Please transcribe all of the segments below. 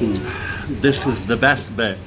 This is the best bet.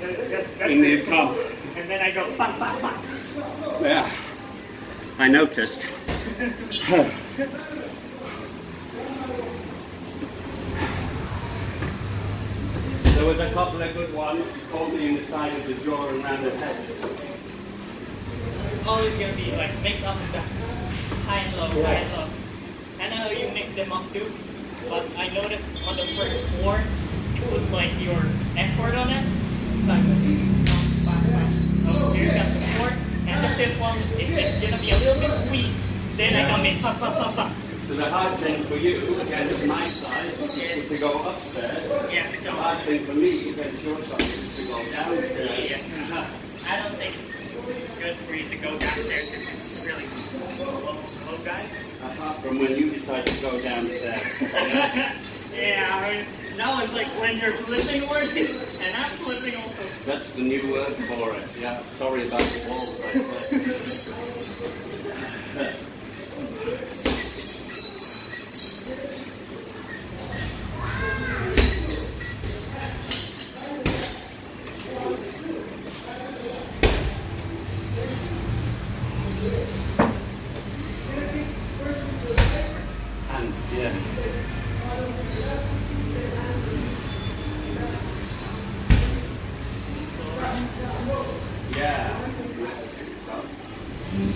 Good. In the come. And then I go, bang, bang, bang. Yeah. I noticed. there was a couple of good ones. He caught me in the side of the jaw and round the head. Always gonna be like mix up the high and low, high and low. And I know you mix them up too, but I noticed on the first floor, it was like your effort on it. So I go, bang, bang, bang. Oh, here comes the fourth. And the fifth one, if it's gonna be a little bit weak, then I come in, pop, pop, pop, pop. So the hard thing for you, again, against my size, is to go upstairs. Yeah, The hard thing for me, against your size, is to go downstairs. Yeah. I don't think it's good for you to go downstairs if it's really low, guy. Apart from when you decide to go downstairs. yeah, I mean, now it's like when you're flipping working and I'm flipping over. That's the new word for it. Yeah, sorry about the walls. I said. Hands, yeah. Yeah. Should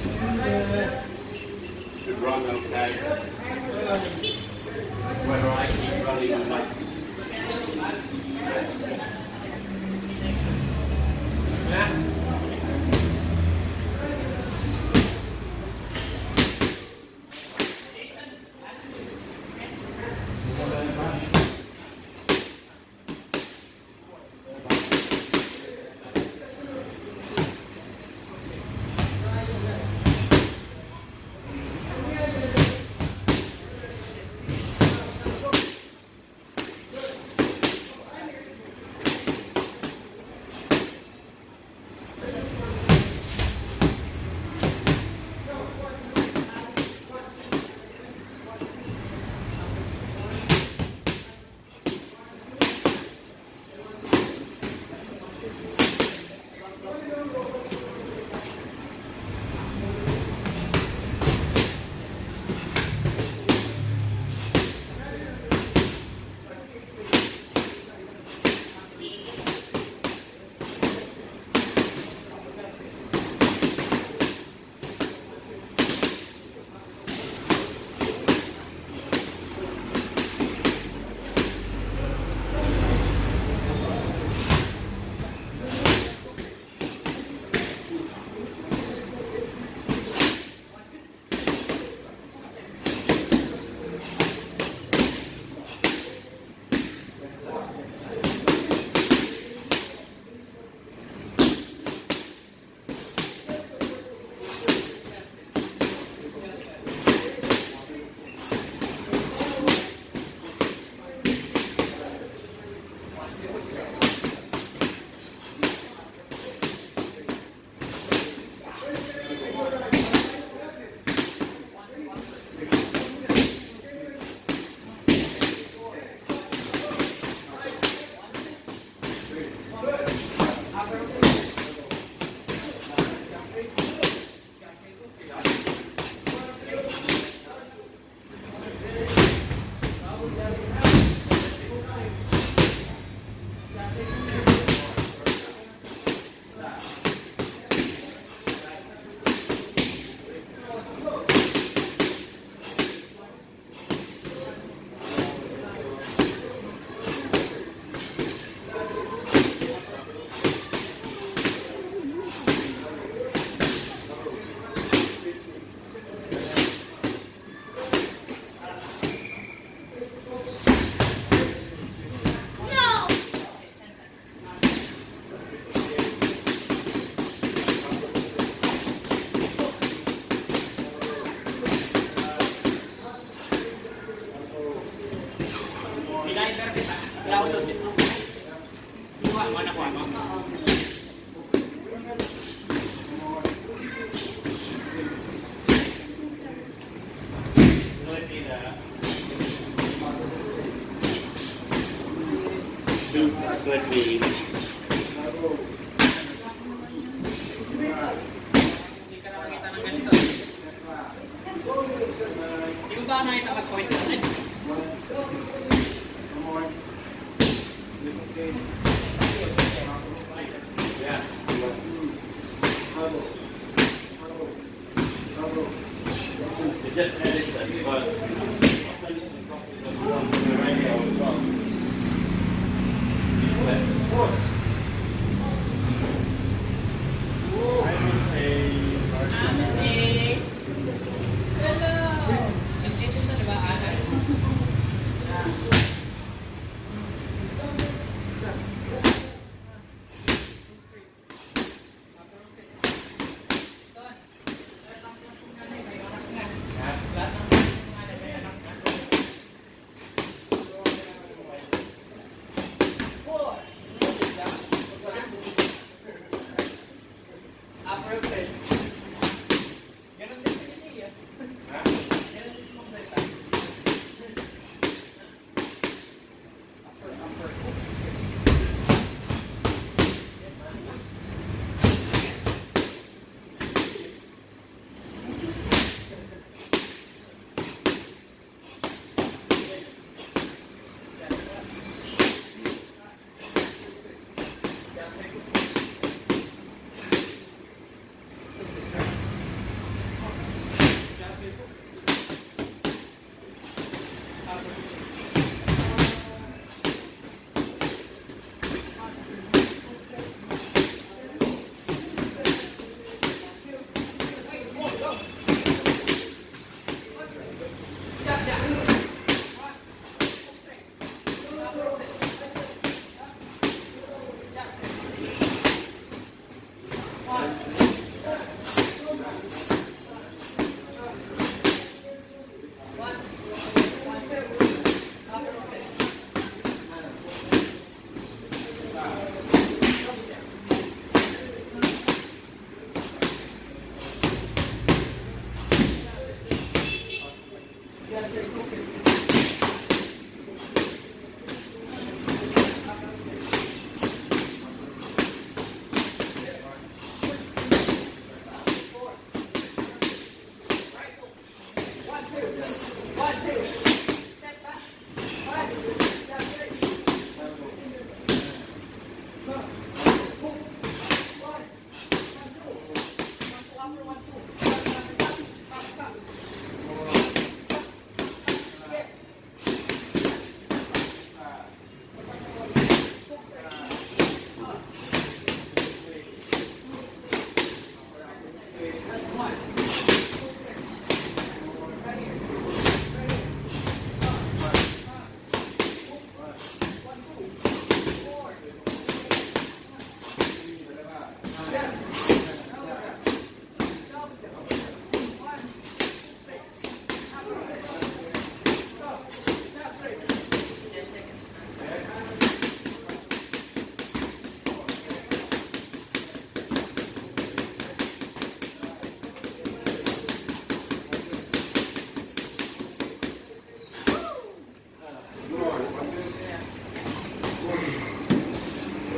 run okay. Whether I keep running or not. Soup slightly. Hindi ka nakakita ng ganito. Hindi mo ba nakita mag-voice? It just edits it, but I'll you some of the radio as well. Miss A.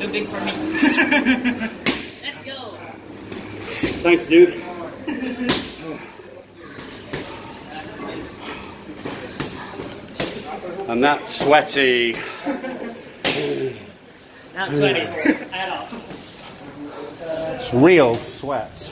Too big for me. Let's go. Thanks, dude. I'm not sweaty. Not sweaty at all. It's real sweat.